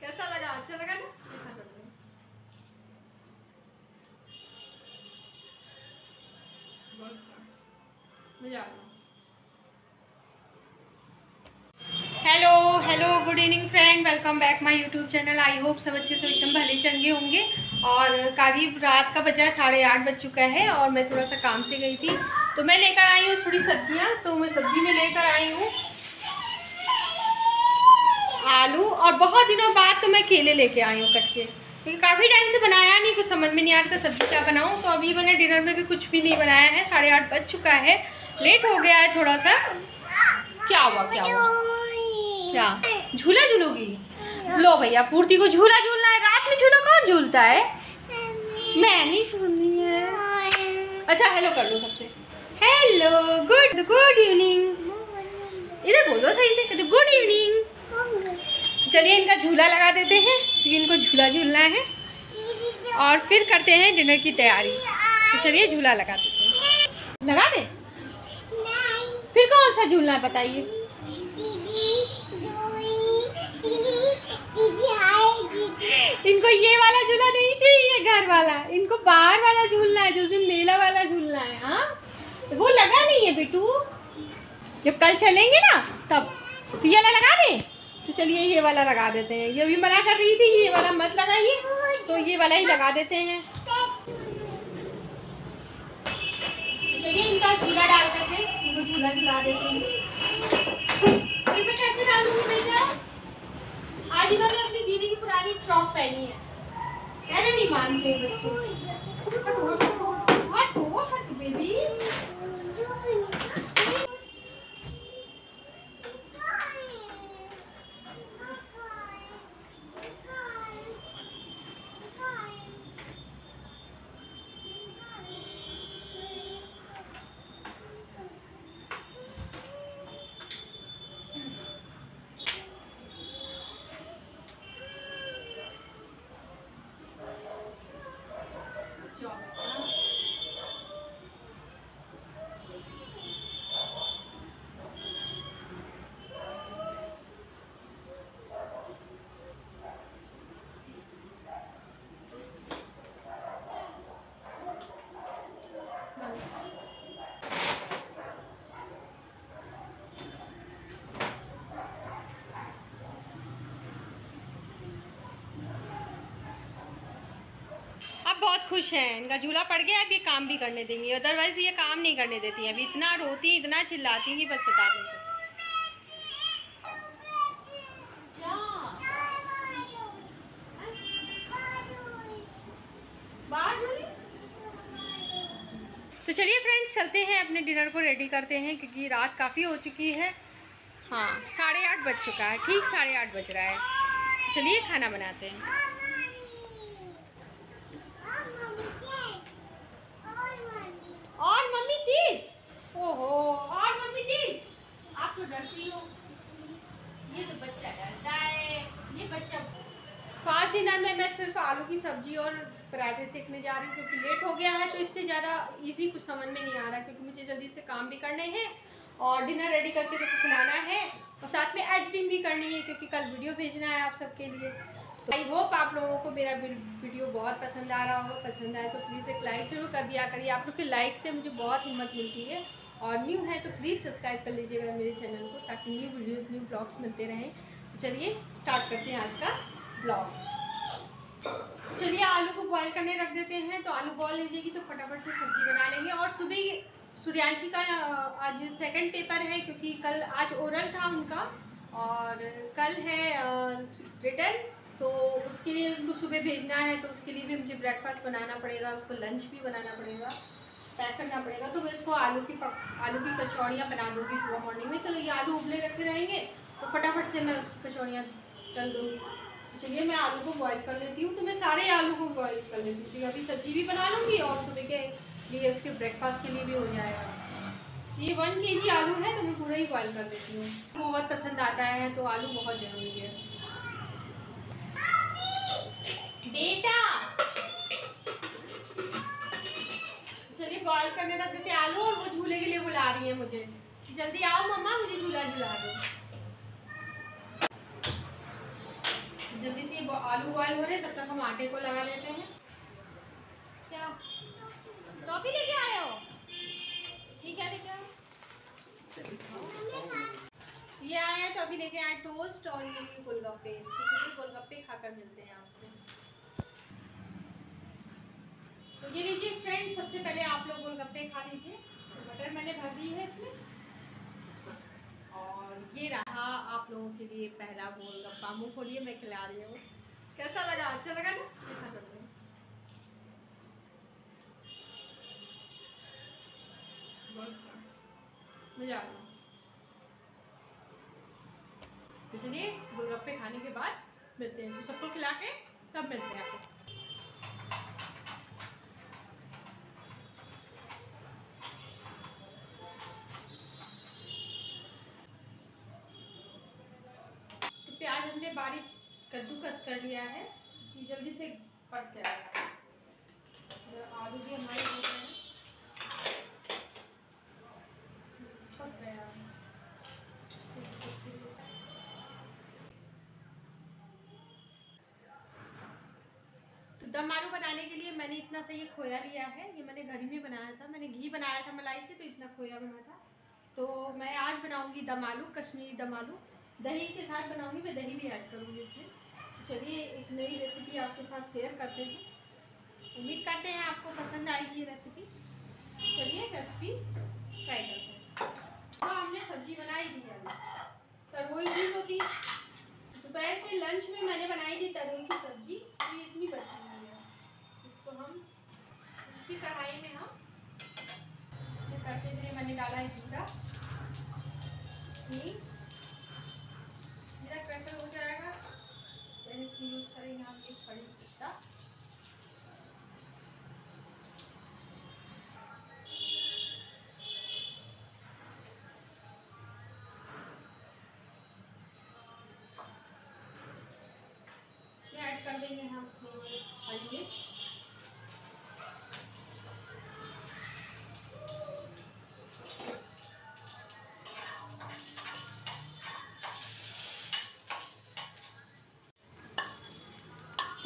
कैसा लगा? अच्छा लगा ना? Hello hello good evening friend welcome back my YouTube channel I hope सब अच्छे से एकदम भले चंगे होंगे। और करीब रात का बजा, साढ़े आठ बज चुका है और मैं थोड़ा सा काम से गई थी। तो मैं लेकर आई हूँ थोड़ी सब्ज़ियाँ तो मैं सब्ज़ी में लेकर आई हूँ। आलू और बहुत दिनों बाद तो मैं केले लेके आई हूँ कच्चे। क्योंकि काफ़ी टाइम से बनाया नहीं, कुछ समझ में नहीं आ रहा था सब्ज़ी क्या बनाऊँ। तो अभी मैंने डिनर में भी कुछ भी नहीं बनाया है, साढ़े आठ बज चुका है। लेट हो गया है थोड़ा सा क्या हुआ क्या हुआ? क्या? झूला झूलोगी? लो भैया, पूर्ति को झूला झूलना है। रात में झूला कौन झूलता है? मैं नहीं झूलनी है। अच्छा हेलो कर लो सबसे। हेलो गुड गुड इवनिंग इधर बोलो सही से गुड इवनिंग चलिए इनका झूला लगा देते हैं। क्योंकि इनको झूला झूलना है। और फिर करते हैं डिनर की तैयारी। तो चलिए झूला लगा देते हैं। लगा दे। फिर कौन सा झूलना है बताइए। इनको ये वाला झूला नहीं चाहिए घर वाला। इनको बाहर वाला झूलना है, जो उस दिन मेला वाला झूलना है हाँ? वो लगा नहीं है बिटू। जब कल चलेंगे ना, तब। तो ये लगा दे। तो चलिए ये वाला लगा देते हैं। ये भी मना कर रही थी, ये वाला मत लगाइए। तो ये वाला ही लगा देते हैं। चलिए इनका झूला डाल इनको झूला झुला देते हैं। मैं कैसे डालूँगी बेटा आज अपनी दीदी की पुरानी फ्रॉक पहनी है। नहीं मानते बेबी अब बहुत खुश हैं। इनका झूला पड़ गया, अब ये काम भी करने देंगी। अदरवाइज़ ये काम नहीं करने देती हैं। अभी इतना रोती, इतना चिल्लाती कि बस बता दें। तो चलिए फ्रेंड्स चलते हैं, अपने डिनर को रेडी करते हैं, क्योंकि रात काफ़ी हो चुकी है। हाँ साढ़े आठ बज चुका है। ठीक साढ़े आठ बज रहा है। चलिए खाना बनाते हैं और मम्मी तेज ओहो और आप तो डरती हो। ये तो बच्चा डरता है, ये बच्चा फास्ट डिनर में मैं सिर्फ़ आलू की सब्ज़ी और पराठे सेकने जा रही हूँ क्योंकि लेट हो गया है तो इससे ज़्यादा इजी कुछ समझ में नहीं आ रहा क्योंकि मुझे जल्दी से काम भी करने हैं और डिनर रेडी करके सबको खिलाना है और साथ में एडिटिंग भी करनी है क्योंकि कल वीडियो भेजना है आप सबके लिए। तो आई होप आप लोगों को मेरा वीडियो बहुत पसंद आ रहा हो पसंद आए तो प्लीज़ एक लाइक ज़रूर कर दिया करिए। आप लोग के लाइक से मुझे बहुत हिम्मत मिलती है। और न्यू है तो प्लीज़ सब्सक्राइब कर लीजिएगा मेरे चैनल को ताकि न्यू वीडियोज़ न्यू ब्लॉग्स मिलते रहें। तो चलिए स्टार्ट करते हैं आज का ब्लॉग तो चलिए आलू को बॉईल करने रख देते हैं। तो आलू बॉईल लीजिएगी तो फटाफट से सब्ज़ी बना लेंगे। और सुबह सूर्यांशी का आज सेकंड पेपर है क्योंकि कल आज ओरल था उनका। और कल है रिटर्न तो उसके लिए उनको सुबह भेजना है तो उसके लिए भी मुझे ब्रेकफास्ट बनाना पड़ेगा, उसको लंच भी बनाना पड़ेगा। पैक करना पड़ेगा तो मैं इसको आलू की पक, आलू की कचौड़ियाँ बना दूँगी सुबह मॉर्निंग में। तो ये आलू उबले रखे रहेंगे तो फटाफट से मैं उसकी कचौड़ियाँ तल दूँगी। तो चलिए मैं आलू को बॉईल कर लेती हूँ तो मैं सारे आलू को बॉईल कर लेती हूँ। अभी सब्ज़ी भी बना लूँगी और सुबह के लिए उसके ब्रेकफास्ट के लिए भी हो जाएगा। ये वन के जी आलू है तो मैं पूरा ही बॉईल कर देती हूँ। बहुत पसंद आता है तो आलू बहुत ज़रूरी है। बेटा बॉईल करने रख देते आलू, और वो झूले के लिए बुला रही है मुझे। जल्दी आओ, मम्मा, मुझे झूला झुला दो। जल्दी से ये आलू बॉयल हो रहे तब तक हम आटे को लगा लेते हैं। क्या? टॉफी लेके आए हो? ठीक है लेके ये आए हैं तो अभी लेके आए टोस्ट और ये गोलगप्पे। गोलगप्पे खाकर मिलते हैं आपसे। तो ये लीजिए फ्रेंड्स सबसे पहले आप लोग गोलगप्पे खा लीजिए। बटर मैंने भर दी है इसमें। और ये रहा आप लोगों के लिए पहला गोलगप्पा। मुँह खोलिए, मैं खिला रही हूँ। कैसा लगा? अच्छा लगा ना? करते मज़ा आ गया तो चलिए, गोलगप्पे खाने के बाद मिलते हैं। तो सबको खिला के तब मिलते हैं आपको जल्दी से पक जाए। आलू भी हमारे हो गए हैं। पक गया। तो दम आलू बनाने के लिए मैंने इतना सा ये खोया लिया है। ये मैंने घर में बनाया था। मैंने घी बनाया था, मलाई से तो इतना खोया बना था। तो मैं आज बनाऊँगी दम आलू, कश्मीरी दम आलू। दही के साथ बनाऊँगी, मैं दही भी ऐड करूँगी इसमें। चलिए एक नई रेसिपी आपके साथ शेयर करते हैं। उम्मीद करते हैं आपको पसंद आएगी ये रेसिपी चलिए रेसिपी ट्राई करते हैं। हाँ हमने सब्ज़ी बनाई थी अभी तरोई की तो थी दोपहर के लंच में मैंने बनाई थी तरोई की सब्ज़ी। ये इतनी बची हुई है। इसको हम इसी कढ़ाई में हम इसमें करते हुए मैंने डाला है जीरा। जीरा क्रैकल हो जाएगा। यूज़ करेंगे हम एक बड़ी पिस्ता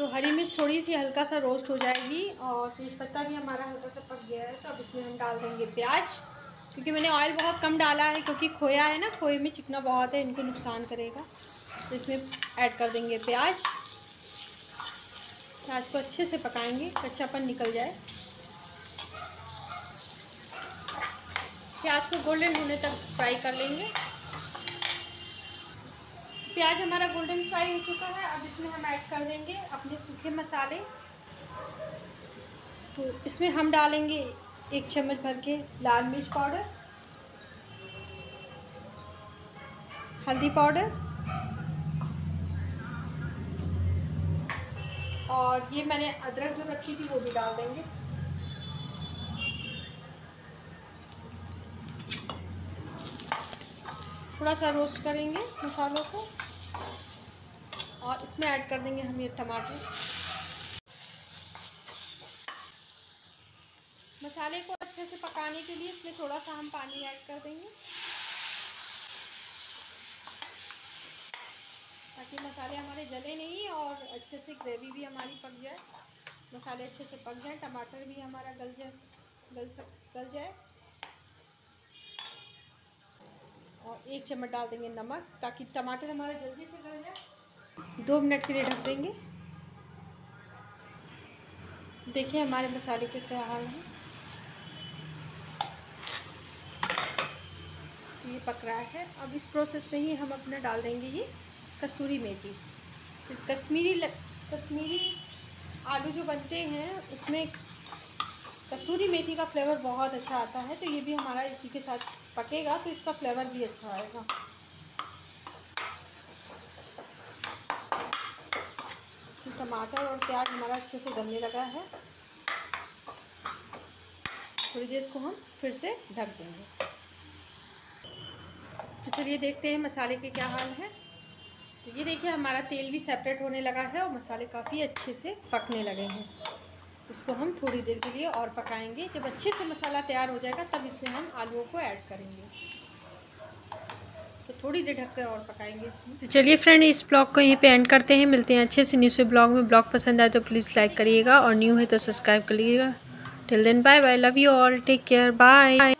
तो हरी मिर्च थोड़ी सी हल्का सा रोस्ट हो जाएगी और तेज पत्ता भी हमारा हल्का सा पक गया है तो अब इसमें हम डाल देंगे प्याज। क्योंकि मैंने ऑयल बहुत कम डाला है, क्योंकि खोया है ना खोए में चिकना बहुत है, इनको नुकसान करेगा। तो इसमें ऐड कर देंगे प्याज। प्याज को अच्छे से पकाएँगे, कच्चापन निकल जाए। प्याज को गोल्डन होने तक फ्राई कर लेंगे। प्याज हमारा गोल्डन फ्राई हो चुका है, अब इसमें हम ऐड कर देंगे अपने सूखे मसाले। तो इसमें हम डालेंगे एक चम्मच भर के लाल मिर्च पाउडर, हल्दी पाउडर, और ये मैंने अदरक जो रखी थी वो भी डाल देंगे। थोड़ा सा रोस्ट करेंगे मसालों को और इसमें ऐड कर देंगे हम ये टमाटर। मसाले को अच्छे से पकाने के लिए इसमें थोड़ा सा हम पानी ऐड कर देंगे। ताकि मसाले हमारे जले नहीं और अच्छे से ग्रेवी भी हमारी पक जाए। मसाले अच्छे से पक जाए, टमाटर भी हमारा गल जाए, गल सक, गल जाए। और एक चम्मच डाल देंगे नमक, ताकि टमाटर हमारा जल्दी से गल जाए। दो मिनट के लिए ढक देंगे। देखिए हमारे मसाले के हाल है। ये पक रहा है। अब इस प्रोसेस में ही हम अपना डाल देंगे ये कसूरी मेथी। कश्मीरी कश्मीरी आलू जो बनते हैं, उसमें कस्तूरी मेथी का फ्लेवर बहुत अच्छा आता है तो ये भी हमारा इसी के साथ पकेगा तो इसका फ्लेवर भी अच्छा आएगा। तो टमाटर और प्याज हमारा अच्छे से गलने लगा है। थोड़ी देर इसको हम फिर से ढक देंगे। तो चलिए देखते हैं मसाले के क्या हाल है। तो ये देखिए, हमारा तेल भी सेपरेट होने लगा है और मसाले काफ़ी अच्छे से पकने लगे हैं। इसको हम थोड़ी देर के लिए और पकाएँगे। जब अच्छे से मसाला तैयार हो जाएगा, तब इसमें हम आलूओं को ऐड करेंगे। तो थोड़ी देर ढक कर और पकाएँगे इसमें। तो चलिए फ्रेंड, इस ब्लॉग को यहीं पे एंड करते हैं। मिलते हैं अच्छे से न्यूज़ से ब्लॉग में। ब्लॉग पसंद आए तो प्लीज़ लाइक करिएगा और न्यू है तो सब्सक्राइब करिएगा। Till then bye bye love you all take care bye